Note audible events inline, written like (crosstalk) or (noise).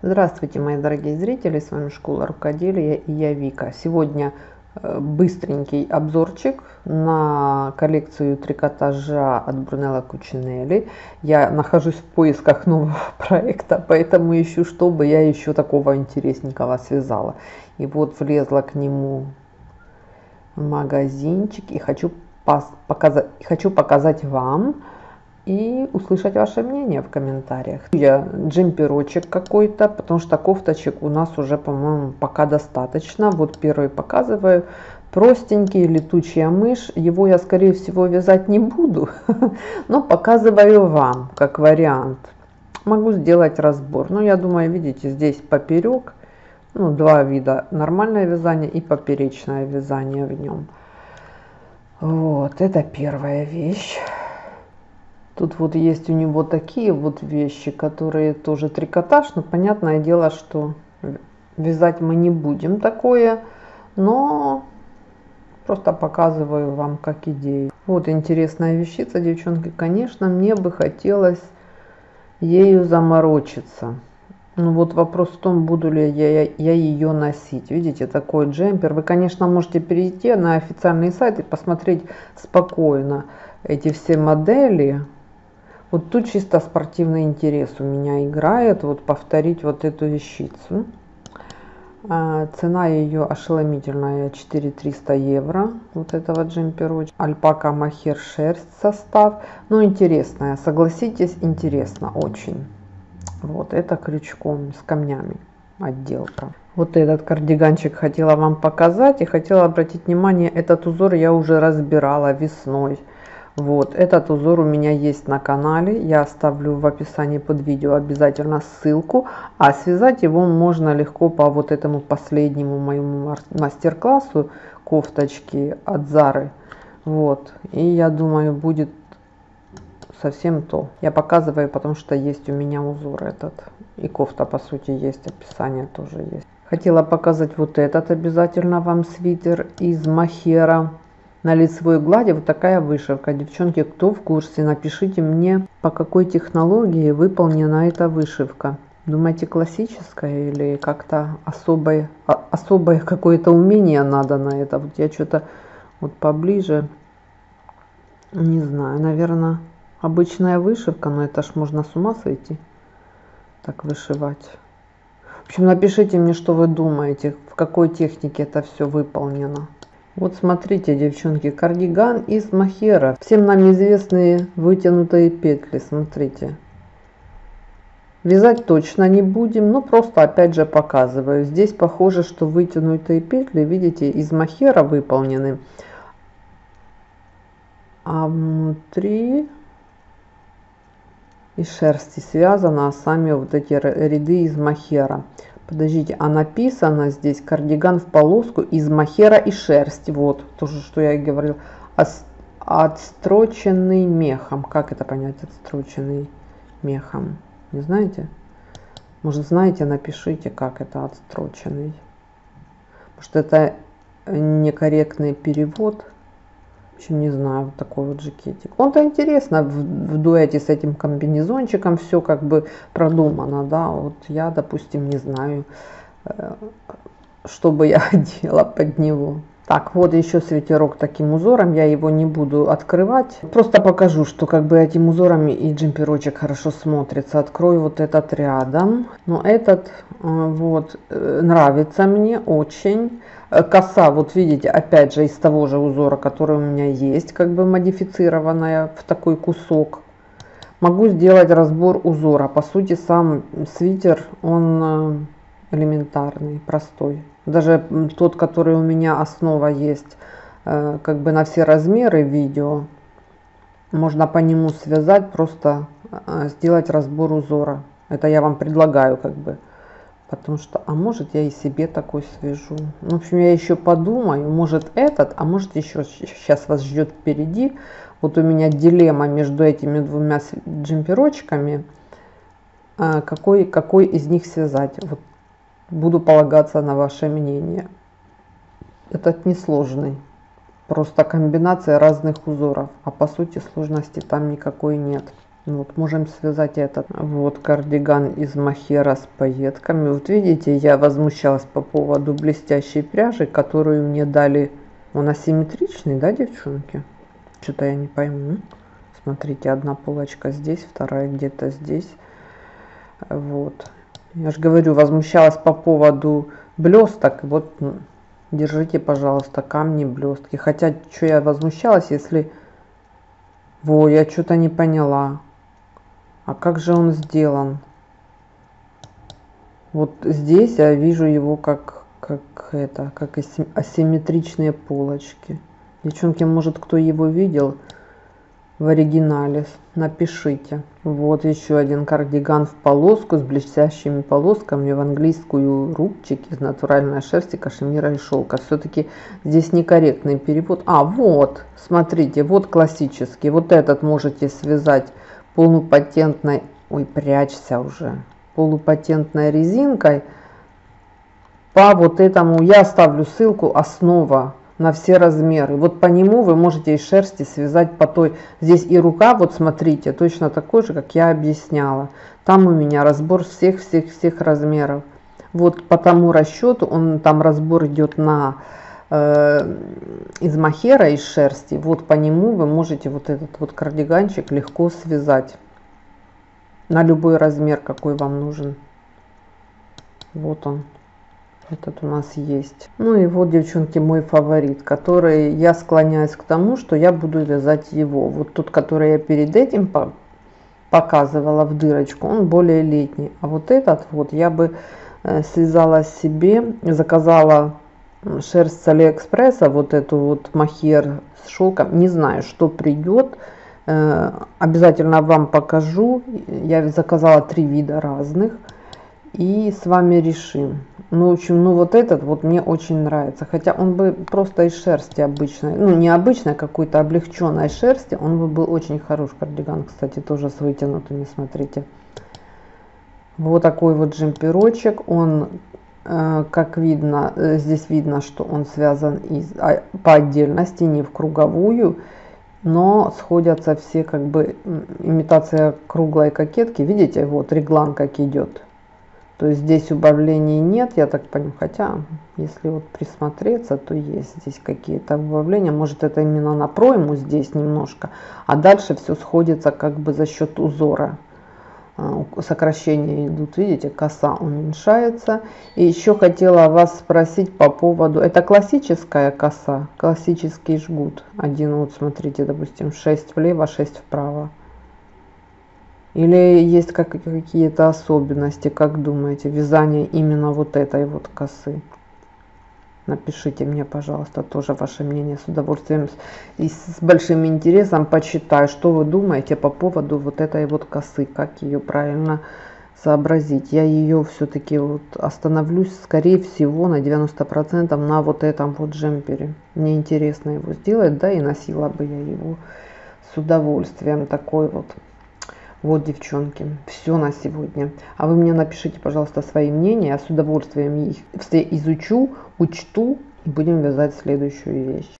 Здравствуйте, мои дорогие зрители, с вами Школа Рукоделия и я Вика. Сегодня э, быстренький обзорчик на коллекцию трикотажа от Брунелла Кучинелли. Я нахожусь в поисках нового (laughs) проекта, поэтому ищу, чтобы я еще такого интересненького связала. И вот влезла к нему в магазинчик и хочу показать, хочу показать вам, и услышать ваше мнение в комментариях. Я джемперочек какой-то, потому что кофточек у нас уже, по-моему, пока достаточно. Вот первый показываю. Простенький, летучая мышь. Его я, скорее всего, вязать не буду, (laughs) но показываю вам как вариант. Могу сделать разбор. Но я думаю, видите, здесь поперек. Ну, два вида. Нормальное вязание и поперечное вязание в нем. Вот, это первая вещь. Тут вот есть у него такие вот вещи, которые тоже трикотаж, но понятное дело, что вязать мы не будем такое, но просто показываю вам как идею. Вот интересная вещица, девчонки, конечно, мне бы хотелось ею заморочиться. Ну вот вопрос в том, буду ли я, я ее носить. Видите, такой джемпер. Вы, конечно, можете перейти на официальный сайт и посмотреть спокойно эти все модели. Вот тут чисто спортивный интерес у меня играет, вот повторить вот эту вещицу. А, цена ее ошеломительная, 4300 евро, вот этого джемперочка. Альпака махер шерсть состав. Ну, интересная, согласитесь, интересно очень. Вот, это крючком с камнями отделка. Вот этот кардиганчик хотела вам показать и хотела обратить внимание, этот узор я уже разбирала весной. Вот, этот узор у меня есть на канале, я оставлю в описании под видео обязательно ссылку, а связать его можно легко по вот этому последнему моему мастер-классу кофточки от Зары. Вот, и я думаю будет совсем то. Я показываю, потому что есть у меня узор этот, и кофта по сути есть, описание тоже есть. Хотела показать вот этот обязательно вам свитер из махера. На лицевой глади вот такая вышивка. Девчонки, кто в курсе, напишите мне, по какой технологии выполнена эта вышивка. Думаете, классическая или как-то особое, а, особое какое-то умение надо на это? Вот я что-то вот поближе, не знаю, наверное, обычная вышивка, но это ж можно с ума сойти, так вышивать. В общем, напишите мне, что вы думаете, в какой технике это все выполнено. Вот смотрите, девчонки, кардиган из махера. Всем нам известные вытянутые петли, смотрите. Вязать точно не будем, но просто опять же показываю. Здесь похоже, что вытянутые петли, видите, из махера выполнены. А внутри из шерсти связано, а сами вот эти ряды из махера. Подождите, а написано здесь кардиган в полоску из махера и шерсти. Вот, тоже, что я говорил. Отстроченный мехом. Как это понять, отстроченный мехом? Не знаете? Может, знаете, напишите, как это отстроченный. Может, это некорректный перевод общем, не знаю, вот такой вот жакетик. Он-то интересно в, в дуэте с этим комбинезончиком все как бы продумано, да. Вот я, допустим, не знаю, э, что бы я (laughs) одела под него. Так, вот еще свитерок таким узором, я его не буду открывать. Просто покажу, что как бы этим узором и джемперочек хорошо смотрится. Открою вот этот рядом. Но этот э, вот э, нравится мне очень. Э, коса, вот видите, опять же из того же узора, который у меня есть, как бы модифицированная в такой кусок. Могу сделать разбор узора. По сути, сам свитер, он элементарный, простой. Даже тот, который у меня основа есть, э, как бы на все размеры видео, можно по нему связать, просто э, сделать разбор узора. Это я вам предлагаю как бы. Потому что, а может я и себе такой свяжу. В общем, я еще подумаю, может этот, а может еще сейчас вас ждет впереди. Вот у меня дилемма между этими двумя джемперочками. Э, какой, какой из них связать. Вот Буду полагаться на ваше мнение. Этот несложный. Просто комбинация разных узоров. А по сути сложности там никакой нет. Вот, можем связать этот. Вот кардиган из махера с пайетками. Вот видите, я возмущалась по поводу блестящей пряжи, которую мне дали. Он асимметричный, да, девчонки? Что-то я не пойму. Смотрите, одна полочка здесь, вторая где-то здесь. Вот. Я же говорю, возмущалась по поводу блесток. Вот, держите, пожалуйста, камни, блестки. Хотя, что я возмущалась, если... Во, я что-то не поняла. А как же он сделан? Вот здесь я вижу его как, как это, как асимметричные полочки. Девчонки, может кто его видел в оригинале, напишите. Вот еще один кардиган в полоску с блестящими полосками в английскую рубчик из натуральной шерсти, кашемира и шелка. Все-таки здесь некорректный перевод. А, вот, смотрите, вот классический. Вот этот можете связать полупатентной, ой, прячься уже, полупатентной резинкой по вот этому, я оставлю ссылку, основа на все размеры. Вот по нему вы можете из шерсти связать по той, здесь и рука, вот смотрите, точно такой же, как я объясняла. Там у меня разбор всех-всех-всех размеров. Вот по тому расчету, он там разбор идет на Э, из махера, из шерсти. Вот по нему вы можете вот этот вот кардиганчик легко связать на любой размер, какой вам нужен. Вот он. Этот у нас есть. Ну и вот, девчонки, мой фаворит, который я склоняюсь к тому, что я буду вязать его. Вот тот, который я перед этим показывала в дырочку, он более летний. А вот этот вот я бы э, связала себе, заказала шерсть с Алиэкспресса, вот эту вот махер с шелком. Не знаю, что придет. Э, обязательно вам покажу. Я заказала три вида разных. И с вами решим. Ну, в общем, ну вот этот вот мне очень нравится. Хотя он бы просто из шерсти обычной, ну не обычной, какой-то облегченной шерсти, он бы был очень хорош. Кардиган, кстати, тоже с вытянутыми, смотрите. Вот такой вот джемперочек. Он Э, как видно, э, здесь видно, что он связан из, а, по отдельности, не в круговую, но сходятся все как бы имитация круглой кокетки. Видите, вот реглан как идет. То есть здесь убавлений нет, я так понимаю, хотя если вот присмотреться, то есть здесь какие-то убавления. Может это именно на пройму здесь немножко, а дальше все сходится как бы за счет узора. А, сокращения идут, видите, коса уменьшается. И еще хотела вас спросить по поводу, это классическая коса, классический жгут. Один вот, смотрите, допустим, 6 влево, 6 вправо. Или есть какие-то особенности, как думаете, вязание именно вот этой вот косы? Напишите мне, пожалуйста, тоже ваше мнение с удовольствием и с большим интересом почитаю, что вы думаете по поводу вот этой вот косы, как ее правильно сообразить. Я ее все-таки вот остановлюсь, скорее всего, на 90% на вот этом вот джемпере. Мне интересно его сделать, да, и носила бы я его с удовольствием. Такой вот вот, девчонки, все на сегодня. А вы мне напишите, пожалуйста, свои мнения. Я с удовольствием их все изучу, учту и будем вязать следующую вещь.